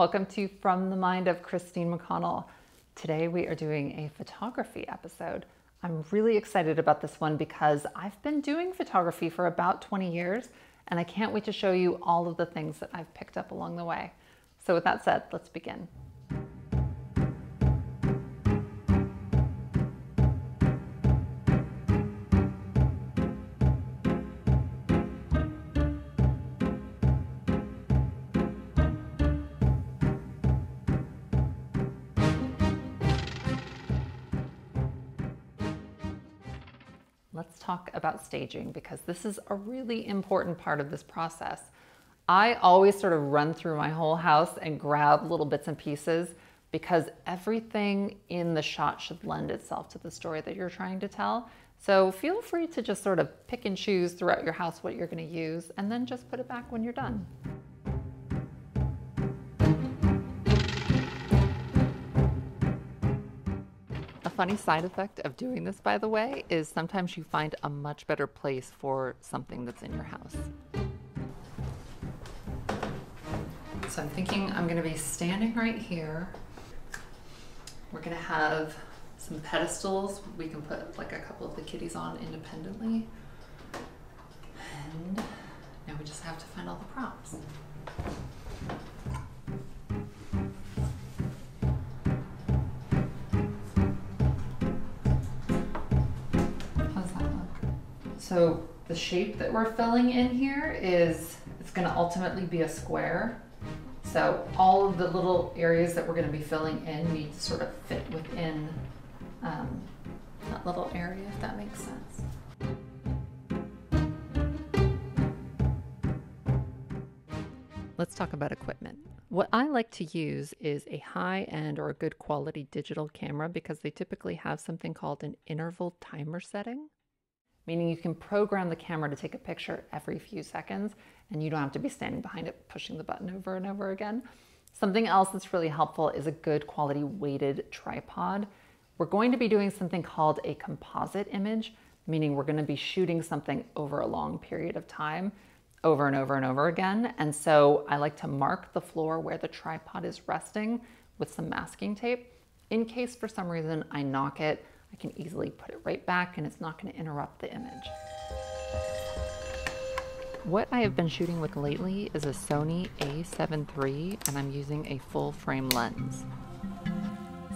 Welcome to From the Mind of Christine McConnell. Today we are doing a photography episode. I'm really excited about this one because I've been doing photography for about 20 years and I can't wait to show you all of the things that I've picked up along the way. So, with that said, let's begin. Talk about staging because this is a really important part of this process. I always sort of run through my whole house and grab little bits and pieces because everything in the shot should lend itself to the story that you're trying to tell. So feel free to just sort of pick and choose throughout your house what you're going to use and then just put it back when you're done. Funny side effect of doing this, by the way, is sometimes you find a much better place for something that's in your house. So I'm thinking I'm gonna be standing right here. We're gonna have some pedestals we can put like a couple of the kitties on independently. And now we just have to find all the props. So the shape that we're filling in here is, it's gonna ultimately be a square. So all of the little areas that we're gonna be filling in need to sort of fit within um, that little area, if that makes sense. Let's talk about equipment. What I like to use is a high end or a good quality digital camera because they typically have something called an interval timer setting meaning you can program the camera to take a picture every few seconds and you don't have to be standing behind it pushing the button over and over again. Something else that's really helpful is a good quality weighted tripod. We're going to be doing something called a composite image, meaning we're going to be shooting something over a long period of time over and over and over again. And so I like to mark the floor where the tripod is resting with some masking tape in case for some reason I knock it I can easily put it right back and it's not going to interrupt the image. What I have been shooting with lately is a Sony a7 III and I'm using a full frame lens.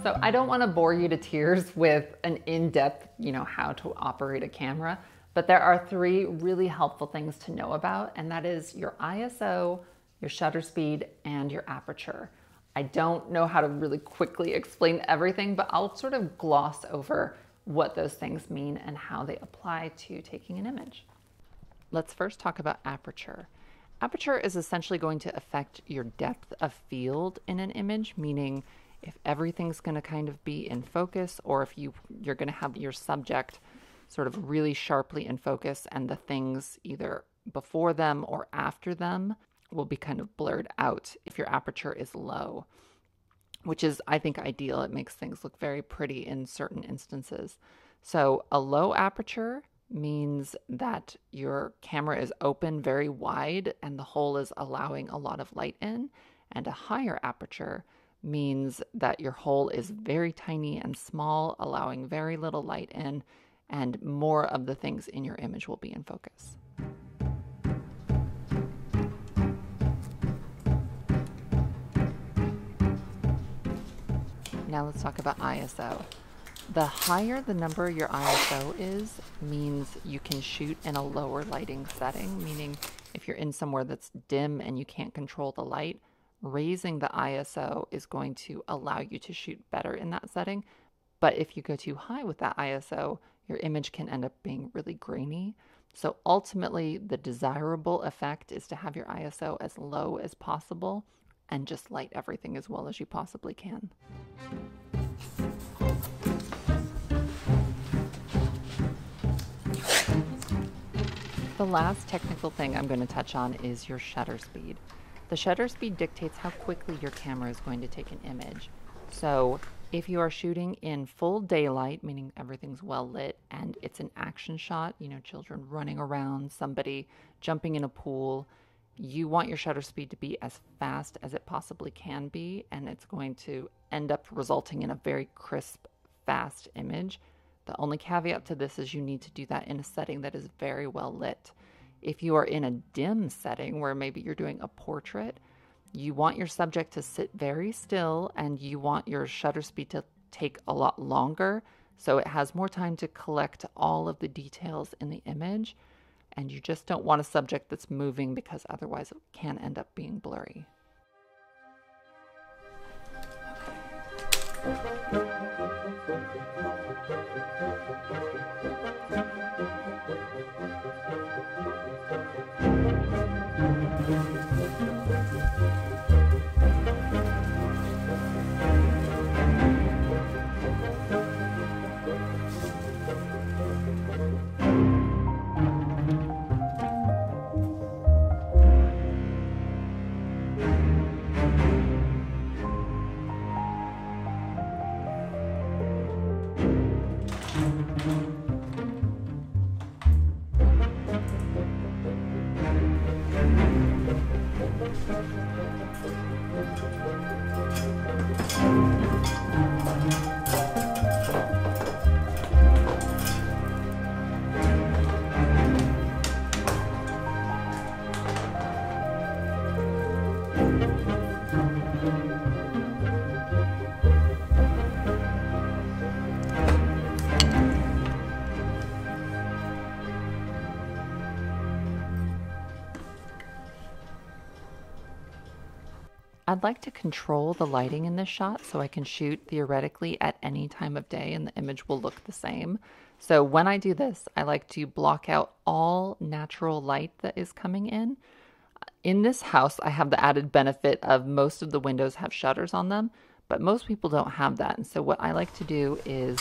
So I don't want to bore you to tears with an in-depth, you know, how to operate a camera, but there are three really helpful things to know about and that is your ISO, your shutter speed, and your aperture. I don't know how to really quickly explain everything, but I'll sort of gloss over what those things mean and how they apply to taking an image. Let's first talk about aperture. Aperture is essentially going to affect your depth of field in an image, meaning if everything's going to kind of be in focus or if you you're going to have your subject sort of really sharply in focus and the things either before them or after them will be kind of blurred out if your aperture is low, which is, I think, ideal. It makes things look very pretty in certain instances. So, a low aperture means that your camera is open very wide and the hole is allowing a lot of light in, and a higher aperture means that your hole is very tiny and small, allowing very little light in, and more of the things in your image will be in focus. Now let's talk about ISO. The higher the number your ISO is means you can shoot in a lower lighting setting, meaning if you're in somewhere that's dim and you can't control the light, raising the ISO is going to allow you to shoot better in that setting. But if you go too high with that ISO, your image can end up being really grainy. So ultimately, the desirable effect is to have your ISO as low as possible and just light everything as well as you possibly can. The last technical thing I'm going to touch on is your shutter speed. The shutter speed dictates how quickly your camera is going to take an image. So if you are shooting in full daylight, meaning everything's well lit and it's an action shot, you know, children running around, somebody jumping in a pool, you want your shutter speed to be as fast as it possibly can be, and it's going to end up resulting in a very crisp, fast image. The only caveat to this is you need to do that in a setting that is very well lit. If you are in a dim setting where maybe you're doing a portrait, you want your subject to sit very still and you want your shutter speed to take a lot longer so it has more time to collect all of the details in the image. And you just don't want a subject that's moving because otherwise it can end up being blurry. I'd like to control the lighting in this shot so I can shoot theoretically at any time of day and the image will look the same. So when I do this, I like to block out all natural light that is coming in. In this house, I have the added benefit of most of the windows have shutters on them, but most people don't have that. And so what I like to do is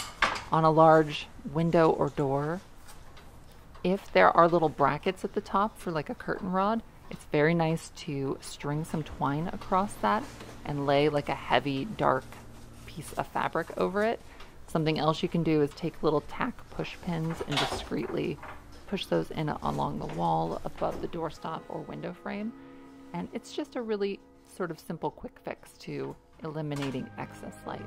on a large window or door, if there are little brackets at the top for like a curtain rod, it's very nice to string some twine across that and lay like a heavy, dark piece of fabric over it. Something else you can do is take little tack push pins and discreetly push those in along the wall above the doorstop or window frame. And it's just a really sort of simple quick fix to eliminating excess light.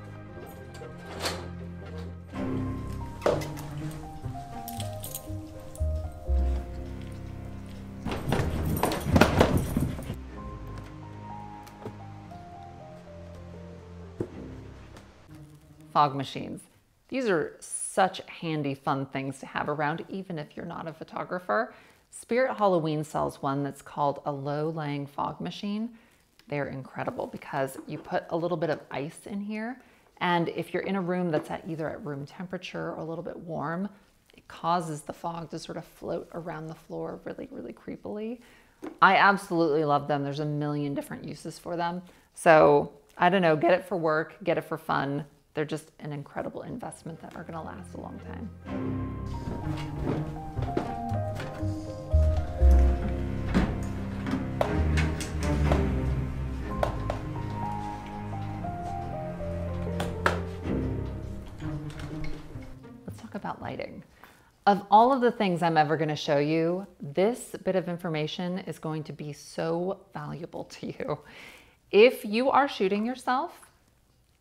Fog machines. These are such handy, fun things to have around, even if you're not a photographer. Spirit Halloween sells one that's called a low lying fog machine. They're incredible because you put a little bit of ice in here. And if you're in a room that's at either at room temperature or a little bit warm, it causes the fog to sort of float around the floor really, really creepily. I absolutely love them. There's a million different uses for them. So I don't know, get it for work, get it for fun they're just an incredible investment that are going to last a long time. Let's talk about lighting. Of all of the things I'm ever going to show you, this bit of information is going to be so valuable to you. If you are shooting yourself,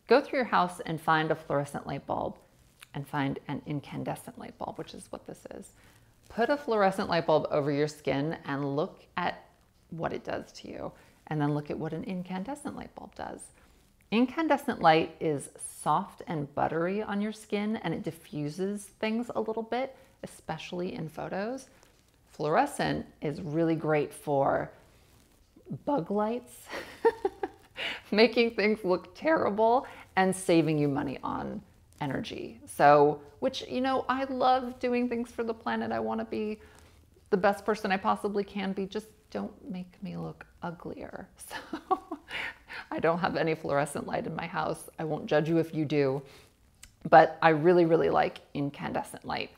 Go through your house and find a fluorescent light bulb and find an incandescent light bulb, which is what this is. Put a fluorescent light bulb over your skin and look at what it does to you. And then look at what an incandescent light bulb does. Incandescent light is soft and buttery on your skin and it diffuses things a little bit, especially in photos. Fluorescent is really great for bug lights, making things look terrible and saving you money on energy. So, which, you know, I love doing things for the planet. I want to be the best person I possibly can be. Just don't make me look uglier. So, I don't have any fluorescent light in my house. I won't judge you if you do, but I really, really like incandescent light.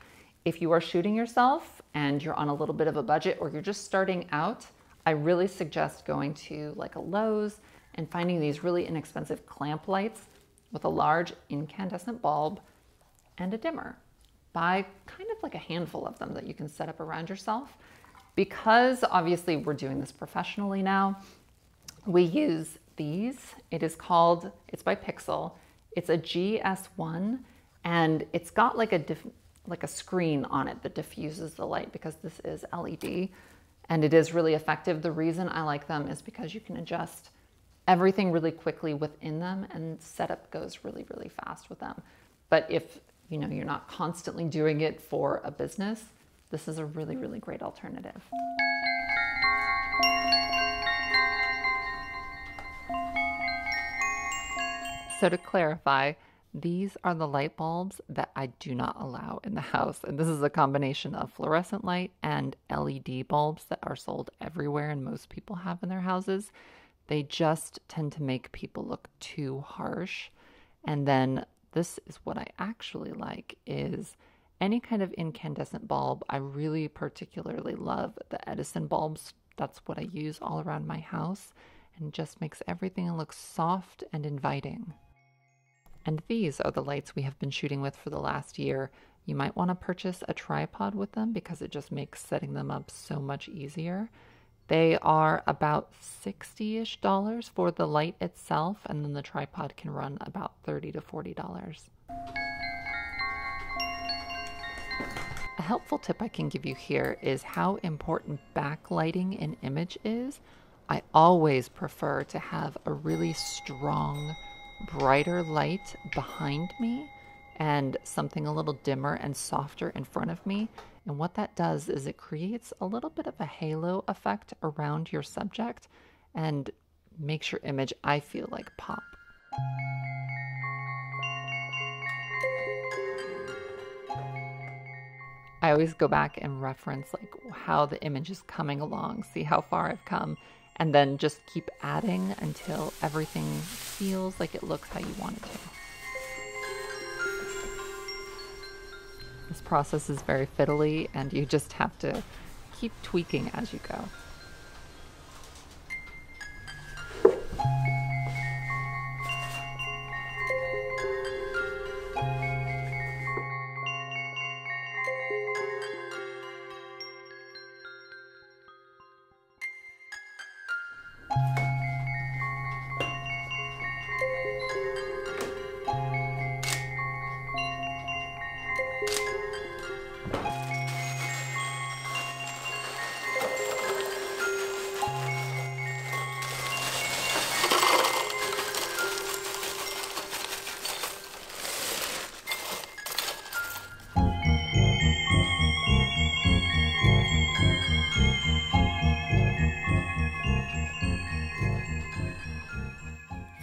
If you are shooting yourself and you're on a little bit of a budget or you're just starting out, I really suggest going to like a Lowe's and finding these really inexpensive clamp lights with a large incandescent bulb and a dimmer. Buy kind of like a handful of them that you can set up around yourself Because obviously we're doing this professionally now, we use these. It is called, it's by Pixel. It's a GS1 and it's got like a like a screen on it that diffuses the light because this is LED and it is really effective. The reason I like them is because you can adjust everything really quickly within them and setup goes really, really fast with them. But if you know you're not constantly doing it for a business, this is a really, really great alternative. So to clarify, these are the light bulbs that I do not allow in the house. And this is a combination of fluorescent light and LED bulbs that are sold everywhere and most people have in their houses. They just tend to make people look too harsh. And then this is what I actually like is any kind of incandescent bulb. I really particularly love the Edison bulbs. That's what I use all around my house and just makes everything look soft and inviting. And these are the lights we have been shooting with for the last year. You might want to purchase a tripod with them because it just makes setting them up so much easier. They are about 60-ish dollars for the light itself, and then the tripod can run about 30 to $40. A helpful tip I can give you here is how important backlighting an image is. I always prefer to have a really strong brighter light behind me and something a little dimmer and softer in front of me. And what that does is it creates a little bit of a halo effect around your subject and makes your image, I feel like, pop. I always go back and reference like how the image is coming along, see how far I've come, and then just keep adding until everything feels like it looks how you want it to. This process is very fiddly and you just have to keep tweaking as you go.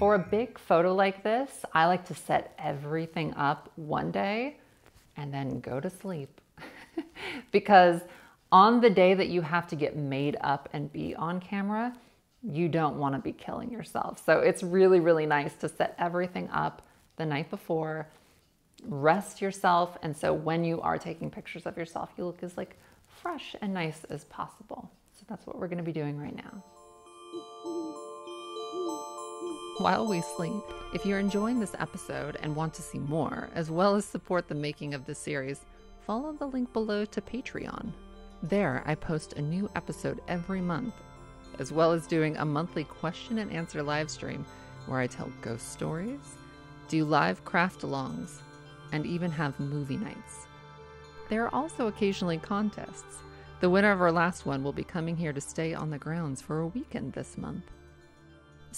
For a big photo like this, I like to set everything up one day and then go to sleep. because on the day that you have to get made up and be on camera, you don't want to be killing yourself. So it's really, really nice to set everything up the night before, rest yourself. And so when you are taking pictures of yourself, you look as like fresh and nice as possible. So that's what we're going to be doing right now while we sleep. If you're enjoying this episode and want to see more, as well as support the making of this series, follow the link below to Patreon. There, I post a new episode every month, as well as doing a monthly question and answer live stream where I tell ghost stories, do live craft alongs, and even have movie nights. There are also occasionally contests. The winner of our last one will be coming here to stay on the grounds for a weekend this month.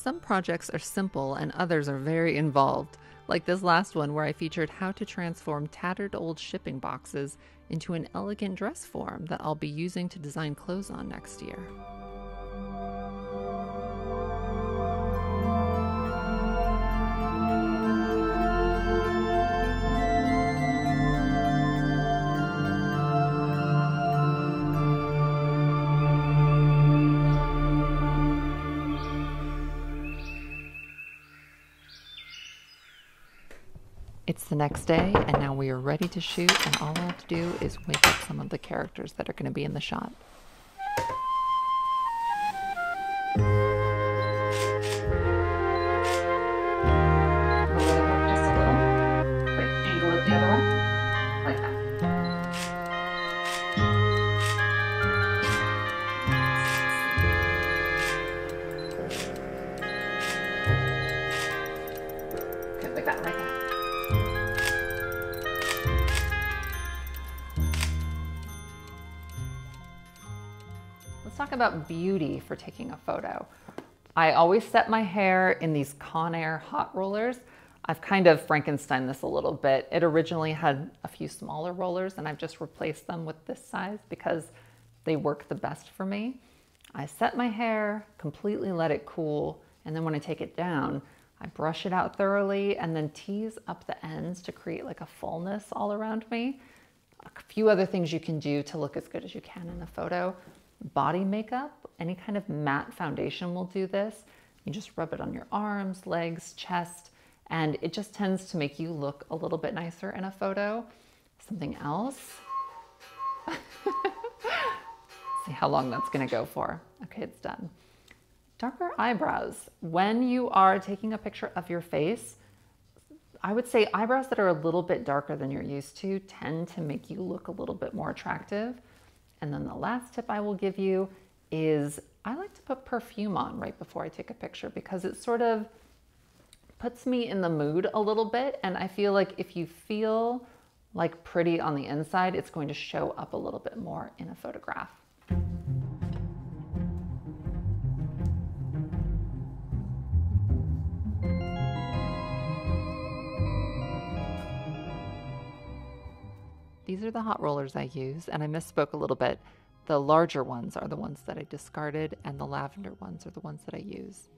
Some projects are simple and others are very involved, like this last one where I featured how to transform tattered old shipping boxes into an elegant dress form that I'll be using to design clothes on next year. It's the next day, and now we are ready to shoot, and all I have to do is wake up some of the characters that are going to be in the shot. Beauty for taking a photo. I always set my hair in these Conair hot rollers. I've kind of Frankenstein this a little bit. It originally had a few smaller rollers and I've just replaced them with this size because they work the best for me. I set my hair, completely let it cool, and then when I take it down, I brush it out thoroughly and then tease up the ends to create like a fullness all around me. A few other things you can do to look as good as you can in a photo. Body makeup, any kind of matte foundation will do this. You just rub it on your arms, legs, chest, and it just tends to make you look a little bit nicer in a photo. Something else. See how long that's gonna go for. Okay, it's done. Darker eyebrows. When you are taking a picture of your face, I would say eyebrows that are a little bit darker than you're used to tend to make you look a little bit more attractive. And then the last tip I will give you is I like to put perfume on right before I take a picture because it sort of puts me in the mood a little bit. And I feel like if you feel like pretty on the inside, it's going to show up a little bit more in a photograph. These are the hot rollers I use, and I misspoke a little bit. The larger ones are the ones that I discarded, and the lavender ones are the ones that I use.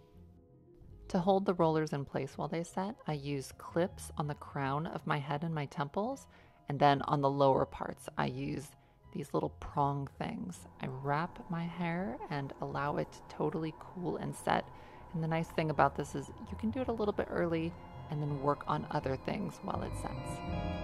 To hold the rollers in place while they set, I use clips on the crown of my head and my temples, and then on the lower parts, I use these little prong things. I wrap my hair and allow it to totally cool and set. And the nice thing about this is you can do it a little bit early and then work on other things while it sets.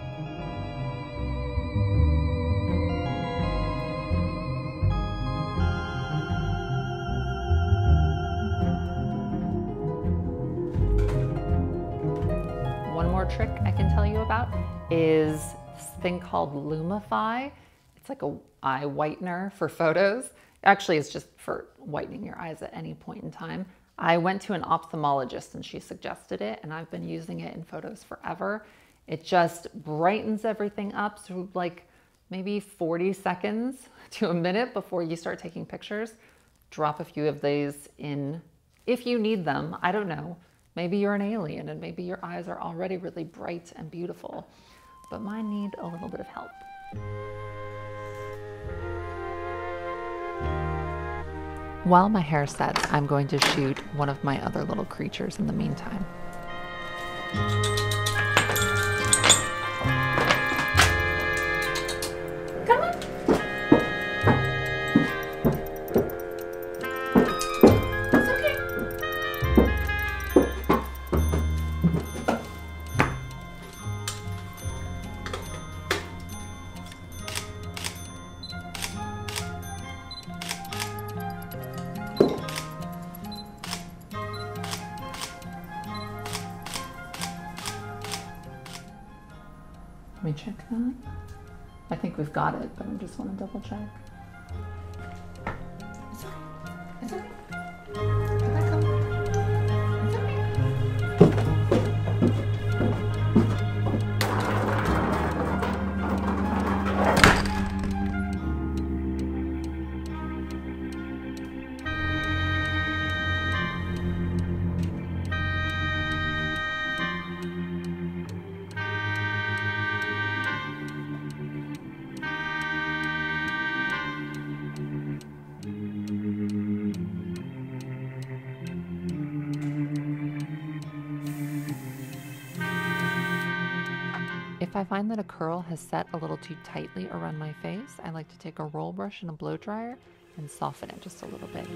Trick I can tell you about is this thing called Lumify. It's like a eye whitener for photos. Actually, it's just for whitening your eyes at any point in time. I went to an ophthalmologist and she suggested it, and I've been using it in photos forever. It just brightens everything up. So, like maybe 40 seconds to a minute before you start taking pictures, drop a few of these in if you need them. I don't know. Maybe you're an alien and maybe your eyes are already really bright and beautiful, but mine need a little bit of help. While my hair sets, I'm going to shoot one of my other little creatures in the meantime. Let me check that. I think we've got it, but I just want to double check. Find that a curl has set a little too tightly around my face, I like to take a roll brush and a blow dryer and soften it just a little bit.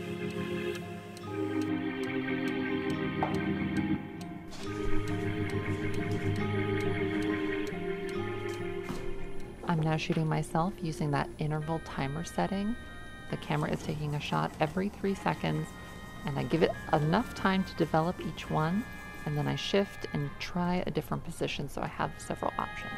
I'm now shooting myself using that interval timer setting. The camera is taking a shot every three seconds, and I give it enough time to develop each one, and then I shift and try a different position so I have several options.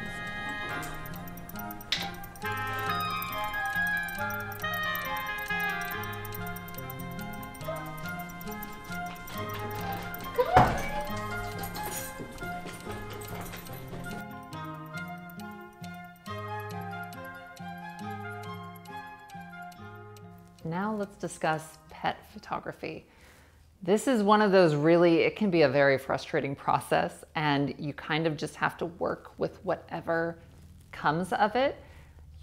Now let's discuss pet photography. This is one of those really, it can be a very frustrating process and you kind of just have to work with whatever comes of it.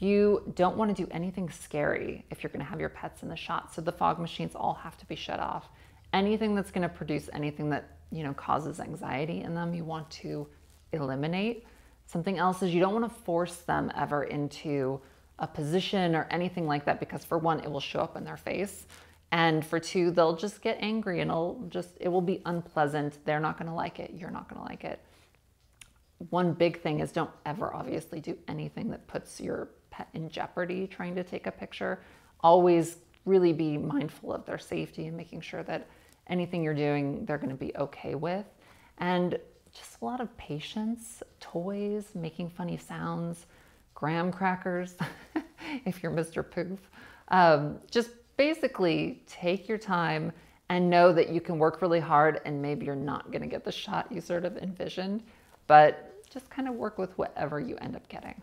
You don't want to do anything scary if you're going to have your pets in the shot. So the fog machines all have to be shut off. Anything that's going to produce anything that, you know, causes anxiety in them, you want to eliminate. Something else is you don't want to force them ever into a position or anything like that because for one, it will show up in their face. And for two, they'll just get angry and it'll just, it will be unpleasant. They're not going to like it. You're not going to like it. One big thing is don't ever obviously do anything that puts your pet in jeopardy trying to take a picture. Always really be mindful of their safety and making sure that anything you're doing, they're going to be okay with. And just a lot of patience, toys, making funny sounds, graham crackers, if you're Mr. Poof. Um, just basically take your time and know that you can work really hard and maybe you're not going to get the shot you sort of envisioned, but just kind of work with whatever you end up getting.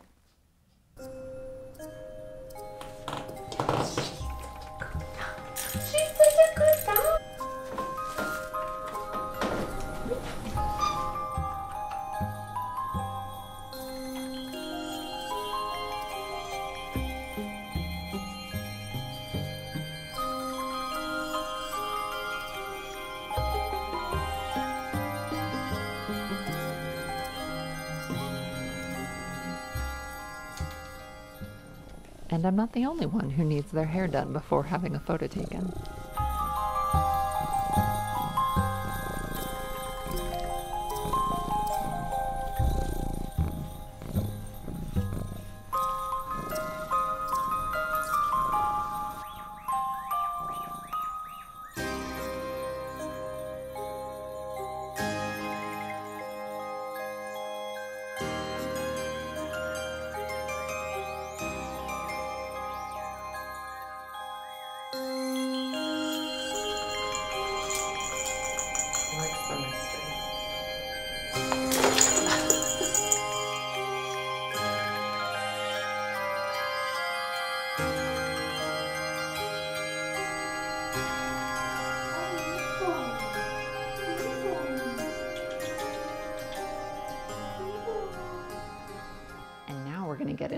And I'm not the only one who needs their hair done before having a photo taken.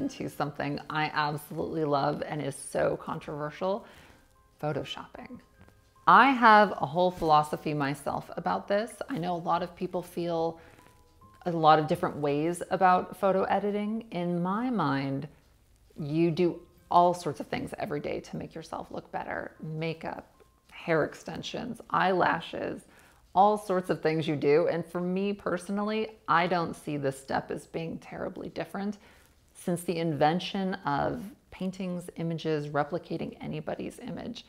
Into something I absolutely love and is so controversial photoshopping. I have a whole philosophy myself about this. I know a lot of people feel a lot of different ways about photo editing. In my mind, you do all sorts of things every day to make yourself look better makeup, hair extensions, eyelashes, all sorts of things you do. And for me personally, I don't see this step as being terribly different since the invention of paintings, images, replicating anybody's image,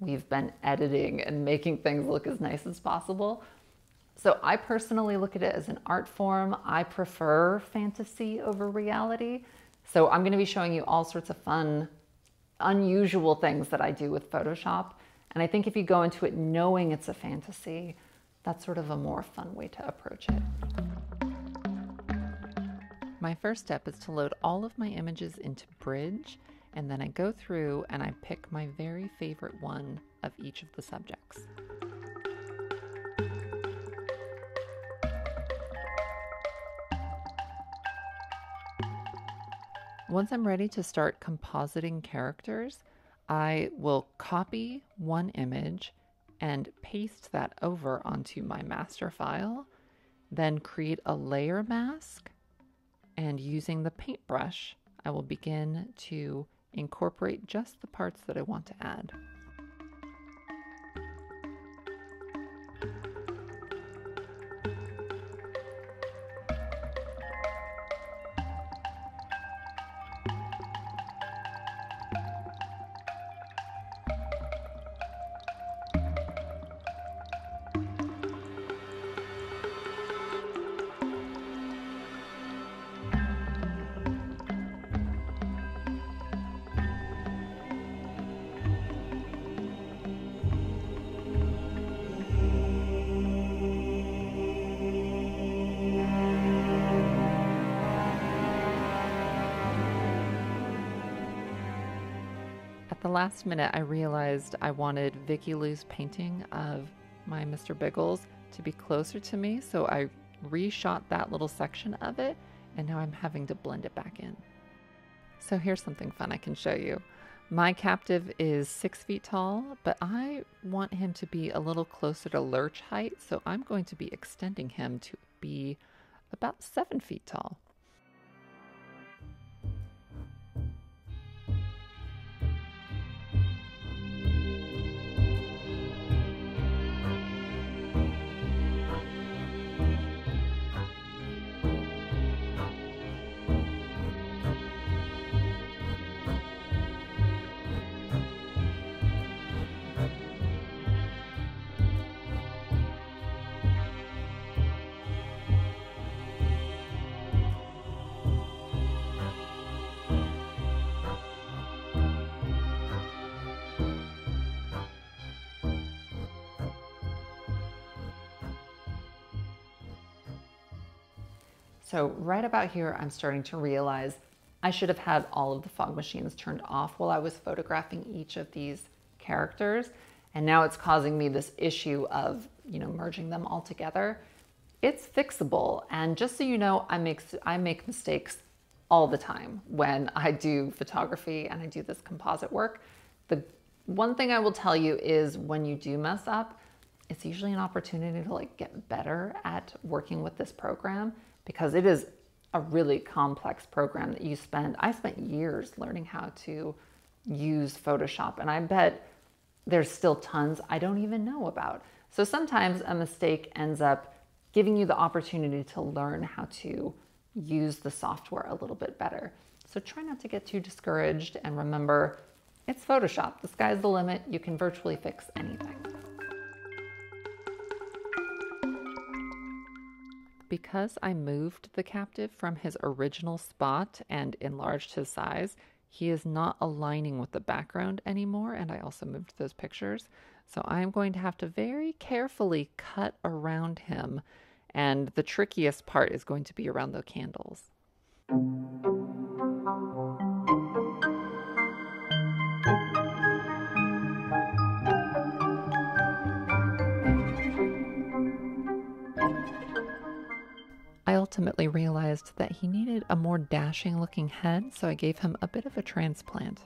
we've been editing and making things look as nice as possible. So I personally look at it as an art form. I prefer fantasy over reality. So I'm going to be showing you all sorts of fun, unusual things that I do with Photoshop. And I think if you go into it knowing it's a fantasy, that's sort of a more fun way to approach it. My first step is to load all of my images into Bridge, and then I go through and I pick my very favorite one of each of the subjects. Once I'm ready to start compositing characters, I will copy one image and paste that over onto my master file, then create a layer mask and using the paintbrush, I will begin to incorporate just the parts that I want to add. Last minute, I realized I wanted Vicky Lou's painting of my Mr. Biggles to be closer to me, so I reshot that little section of it, and now I'm having to blend it back in. So here's something fun I can show you. My captive is six feet tall, but I want him to be a little closer to lurch height, so I'm going to be extending him to be about seven feet tall. So right about here, I'm starting to realize I should have had all of the fog machines turned off while I was photographing each of these characters. And now it's causing me this issue of, you know, merging them all together. It's fixable. And just so you know, I make, I make mistakes all the time when I do photography and I do this composite work. The one thing I will tell you is when you do mess up, it's usually an opportunity to like get better at working with this program because it is a really complex program that you spend. I spent years learning how to use Photoshop, and I bet there's still tons I don't even know about. So sometimes a mistake ends up giving you the opportunity to learn how to use the software a little bit better. So try not to get too discouraged and remember it's Photoshop. The sky's the limit. You can virtually fix anything. Because I moved the captive from his original spot and enlarged his size, he is not aligning with the background anymore, and I also moved those pictures. So I'm going to have to very carefully cut around him, and the trickiest part is going to be around the candles. Ultimately realized that he needed a more dashing looking head, so I gave him a bit of a transplant.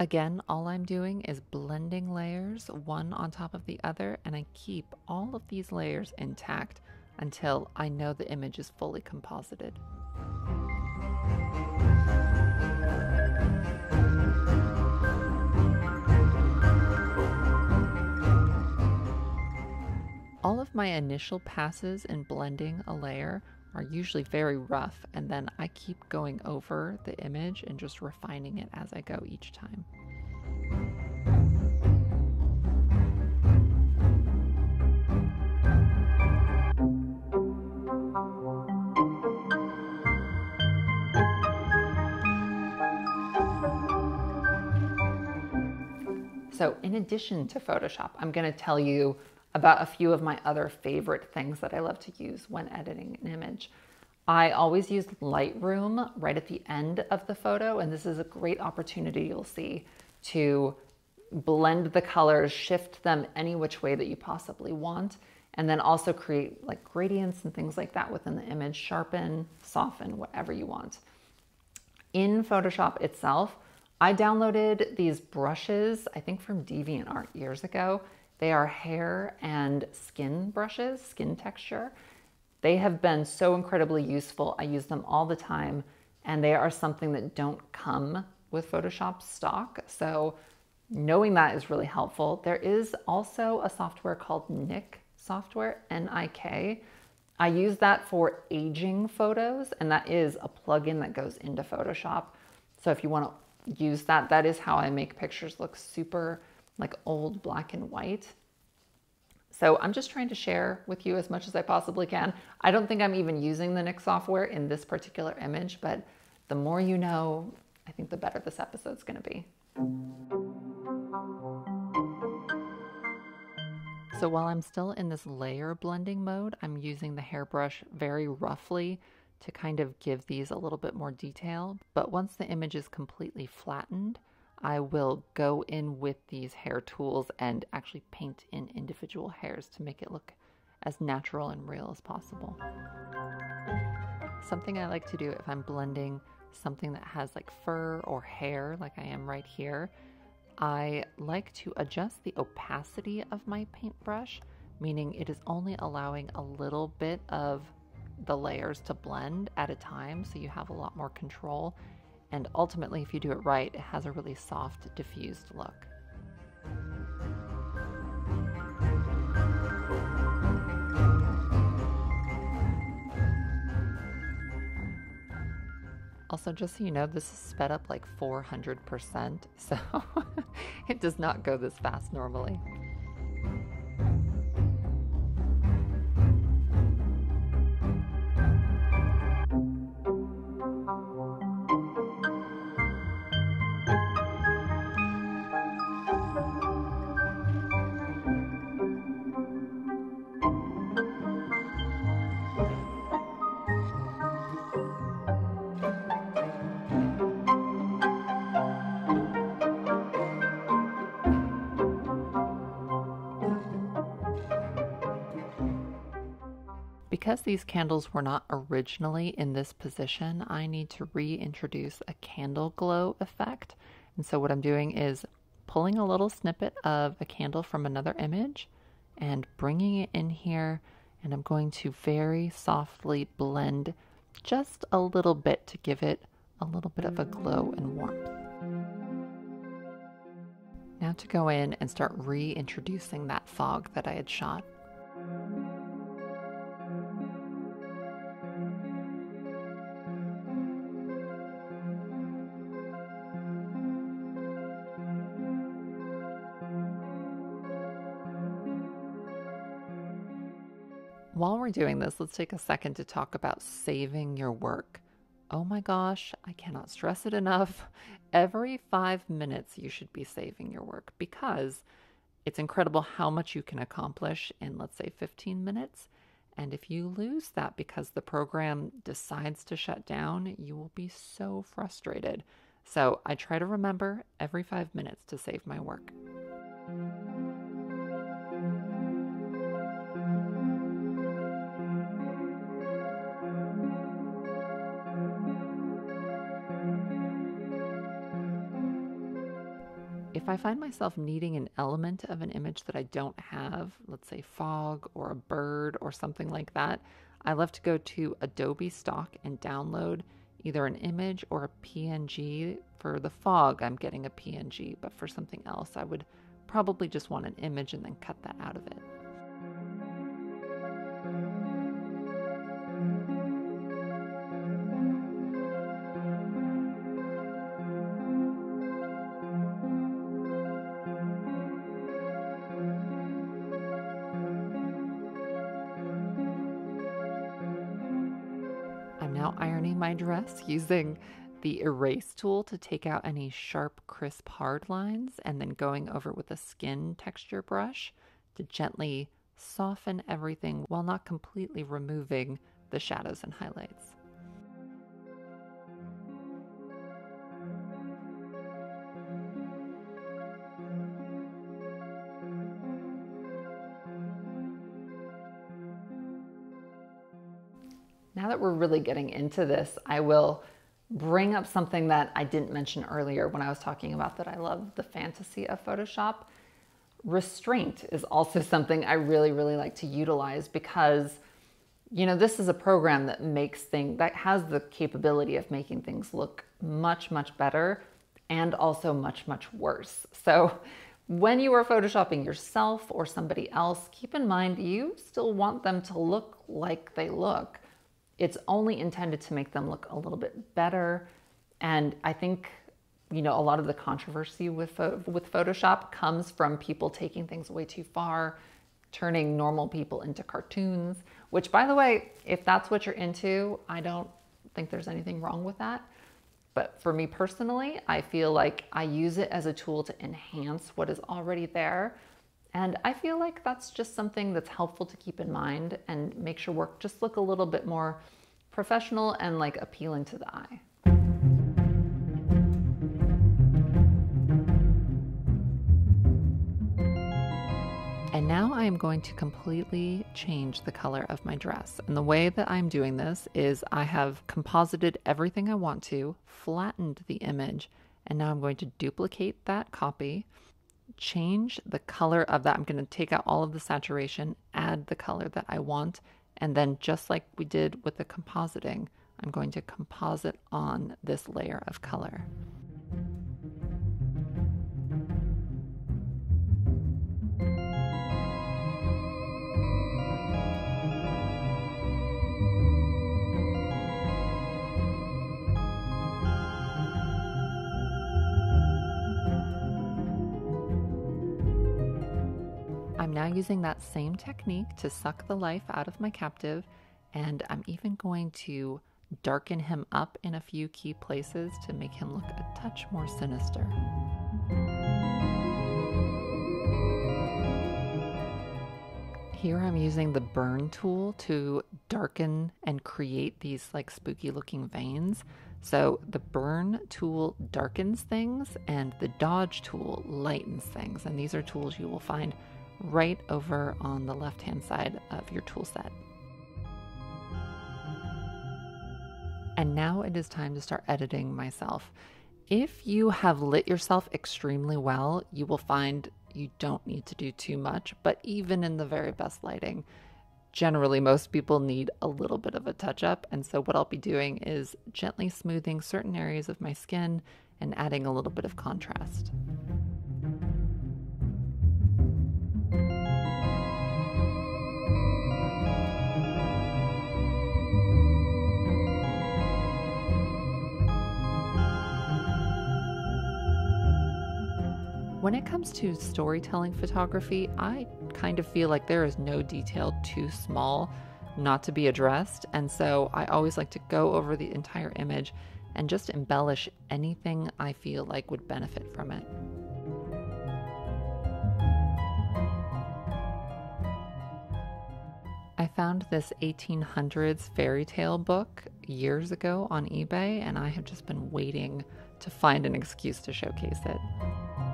Again, all I'm doing is blending layers one on top of the other, and I keep all of these layers intact until I know the image is fully composited. All of my initial passes in blending a layer are usually very rough and then I keep going over the image and just refining it as I go each time. In addition to Photoshop, I'm gonna tell you about a few of my other favorite things that I love to use when editing an image. I always use Lightroom right at the end of the photo, and this is a great opportunity you'll see to blend the colors, shift them any which way that you possibly want, and then also create like gradients and things like that within the image, sharpen, soften, whatever you want. In Photoshop itself, I downloaded these brushes, I think from DeviantArt years ago. They are hair and skin brushes, skin texture. They have been so incredibly useful. I use them all the time, and they are something that don't come with Photoshop stock. So knowing that is really helpful. There is also a software called Nik software, N-I-K. I use that for aging photos, and that is a plugin that goes into Photoshop. So if you want to use that. That is how I make pictures look super like old black and white. So I'm just trying to share with you as much as I possibly can. I don't think I'm even using the Nik software in this particular image, but the more you know, I think the better this episode's gonna be. So while I'm still in this layer blending mode, I'm using the hairbrush very roughly to kind of give these a little bit more detail. But once the image is completely flattened, I will go in with these hair tools and actually paint in individual hairs to make it look as natural and real as possible. Something I like to do if I'm blending something that has like fur or hair, like I am right here, I like to adjust the opacity of my paintbrush, meaning it is only allowing a little bit of the layers to blend at a time so you have a lot more control. And ultimately, if you do it right, it has a really soft, diffused look. Also, just so you know, this is sped up like 400%, so it does not go this fast normally. Because these candles were not originally in this position, I need to reintroduce a candle glow effect. And so what I'm doing is pulling a little snippet of a candle from another image and bringing it in here. And I'm going to very softly blend just a little bit to give it a little bit of a glow and warmth. Now to go in and start reintroducing that fog that I had shot. While we're doing this, let's take a second to talk about saving your work. Oh my gosh, I cannot stress it enough. Every five minutes, you should be saving your work because it's incredible how much you can accomplish in, let's say, 15 minutes. And if you lose that because the program decides to shut down, you will be so frustrated. So I try to remember every five minutes to save my work. I find myself needing an element of an image that I don't have, let's say fog or a bird or something like that, I love to go to Adobe Stock and download either an image or a PNG. For the fog, I'm getting a PNG, but for something else, I would probably just want an image and then cut that out of it. Now ironing my dress using the erase tool to take out any sharp, crisp, hard lines, and then going over with a skin texture brush to gently soften everything while not completely removing the shadows and highlights. Really getting into this, I will bring up something that I didn't mention earlier when I was talking about that I love the fantasy of Photoshop. Restraint is also something I really, really like to utilize because, you know, this is a program that makes things, that has the capability of making things look much, much better and also much, much worse. So when you are Photoshopping yourself or somebody else, keep in mind you still want them to look like they look. It's only intended to make them look a little bit better. And I think, you know, a lot of the controversy with, with Photoshop comes from people taking things way too far, turning normal people into cartoons, which by the way, if that's what you're into, I don't think there's anything wrong with that. But for me personally, I feel like I use it as a tool to enhance what is already there And I feel like that's just something that's helpful to keep in mind and makes your work just look a little bit more professional and like appealing to the eye. And now I am going to completely change the color of my dress. And the way that I'm doing this is I have composited everything I want to, flattened the image, and now I'm going to duplicate that copy, change the color of that. I'm going to take out all of the saturation, add the color that I want, and then just like we did with the compositing, I'm going to composite on this layer of color. Now using that same technique to suck the life out of my captive, and I'm even going to darken him up in a few key places to make him look a touch more sinister. Here I'm using the burn tool to darken and create these like spooky looking veins. So the burn tool darkens things and the dodge tool lightens things. And these are tools you will find right over on the left hand side of your tool set. And now it is time to start editing myself. If you have lit yourself extremely well, you will find you don't need to do too much, but even in the very best lighting, generally most people need a little bit of a touch up. And so, what I'll be doing is gently smoothing certain areas of my skin and adding a little bit of contrast. When it comes to storytelling photography, I kind of feel like there is no detail too small not to be addressed. And so I always like to go over the entire image and just embellish anything I feel like would benefit from it. I found this 1800s fairy tale book years ago on eBay, and I have just been waiting to find an excuse to showcase it.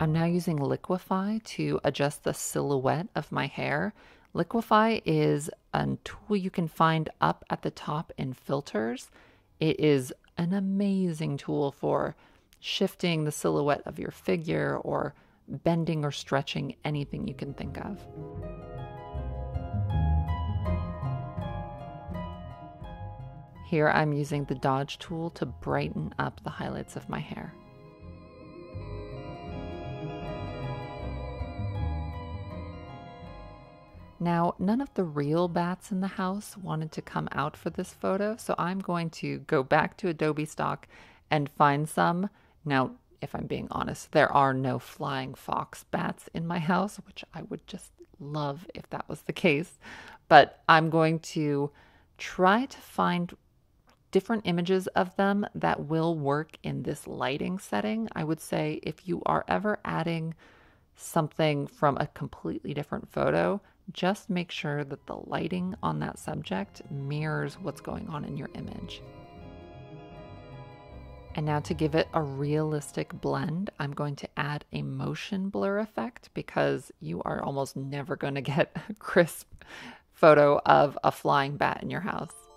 I'm now using Liquify to adjust the silhouette of my hair. Liquify is a tool you can find up at the top in filters. It is an amazing tool for shifting the silhouette of your figure or bending or stretching anything you can think of. Here I'm using the Dodge tool to brighten up the highlights of my hair. Now, none of the real bats in the house wanted to come out for this photo, so I'm going to go back to Adobe Stock and find some. Now, if I'm being honest, there are no flying fox bats in my house, which I would just love if that was the case. But I'm going to try to find different images of them that will work in this lighting setting. I would say if you are ever adding something from a completely different photo, just make sure that the lighting on that subject mirrors what's going on in your image. And now to give it a realistic blend, I'm going to add a motion blur effect because you are almost never going to get a crisp photo of a flying bat in your house.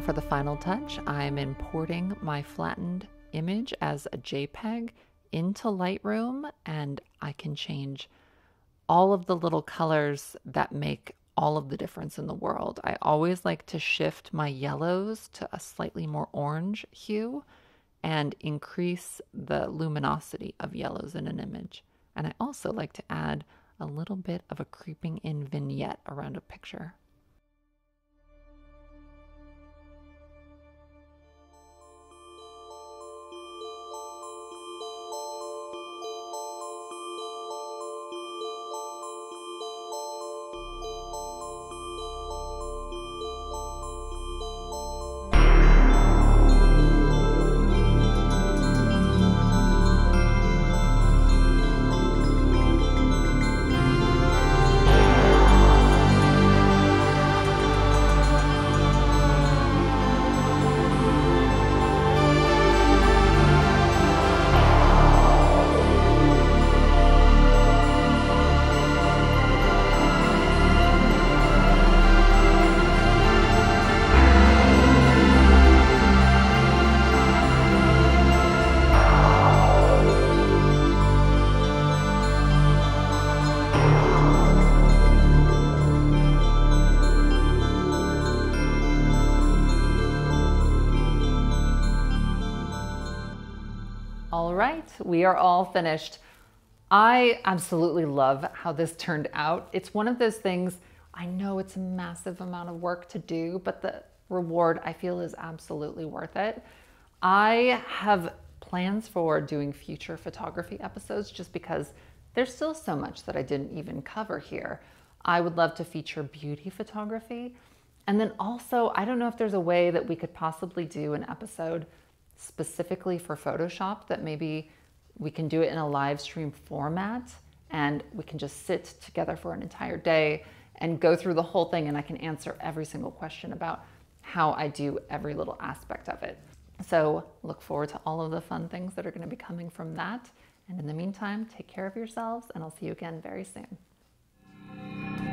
Now for the final touch, I'm importing my flattened image as a JPEG into Lightroom and I can change all of the little colors that make all of the difference in the world. I always like to shift my yellows to a slightly more orange hue and increase the luminosity of yellows in an image. And I also like to add a little bit of a creeping in vignette around a picture. Right, we are all finished. I absolutely love how this turned out. It's one of those things, I know it's a massive amount of work to do, but the reward I feel is absolutely worth it. I have plans for doing future photography episodes just because there's still so much that I didn't even cover here. I would love to feature beauty photography. And then also, I don't know if there's a way that we could possibly do an episode specifically for Photoshop that maybe we can do it in a live stream format and we can just sit together for an entire day and go through the whole thing and I can answer every single question about how I do every little aspect of it. So look forward to all of the fun things that are going to be coming from that. And in the meantime, take care of yourselves and I'll see you again very soon.